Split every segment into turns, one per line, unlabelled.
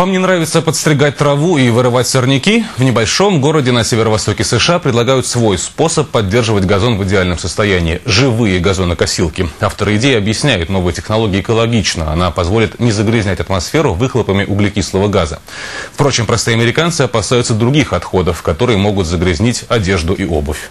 Вам не нравится подстригать траву и вырывать сорняки? В небольшом городе на северо-востоке США предлагают свой способ поддерживать газон в идеальном состоянии – живые газонокосилки. Авторы идеи объясняют, новая технология экологична. Она позволит не загрязнять атмосферу выхлопами углекислого газа. Впрочем, простые американцы опасаются других отходов, которые могут загрязнить одежду и обувь.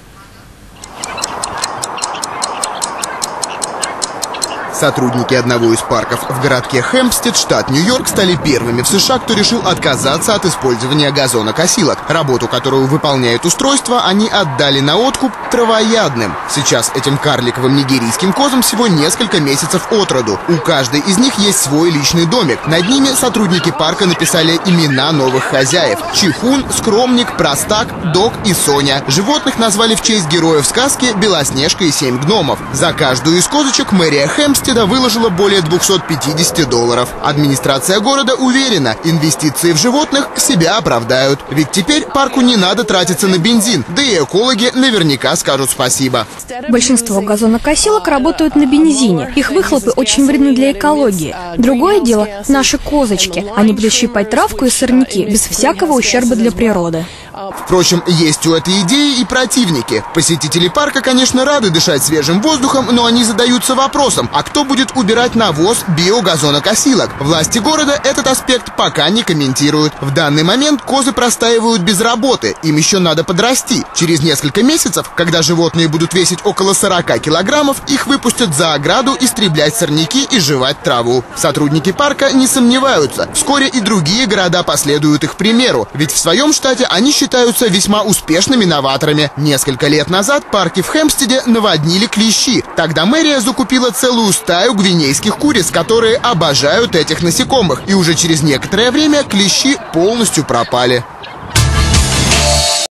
Сотрудники одного из парков в городке Хэмпстед, штат Нью-Йорк, стали первыми в США, кто решил отказаться от использования газонокосилок. Работу, которую выполняет устройство, они отдали на откуп травоядным. Сейчас этим карликовым нигерийским козам всего несколько месяцев от роду. У каждой из них есть свой личный домик. Над ними сотрудники парка написали имена новых хозяев. Чихун, Скромник, Простак, Док и Соня. Животных назвали в честь героев сказки «Белоснежка и семь гномов». За каждую из козочек мэрия Хэмпстед Хэмпстеда выложила более 250 долларов. Администрация города уверена, инвестиции в животных себя оправдают. Ведь теперь парку не надо тратиться на бензин, да и экологи наверняка скажут спасибо.
Большинство газонокосилок работают на бензине. Их выхлопы очень вредны для экологии. Другое дело – наши козочки. Они будут щипать травку и сорняки без всякого ущерба для природы.
Впрочем, есть у этой идеи и противники. Посетители парка, конечно, рады дышать свежим воздухом, но они задаются вопросом, а кто будет убирать навоз биогазонокосилок? Власти города этот аспект пока не комментируют. В данный момент козы простаивают без работы, им еще надо подрасти. Через несколько месяцев, когда животные будут весить около 40 килограммов, их выпустят за ограду истреблять сорняки и жевать траву. Сотрудники парка не сомневаются, вскоре и другие города последуют их примеру, ведь в своем штате они считаются весьма успешными новаторами. Несколько лет назад парки в Хэмпстеде наводнили клещи. Тогда мэрия закупила целую стаю гвинейских куриц, которые обожают этих насекомых. И уже через некоторое время клещи полностью пропали.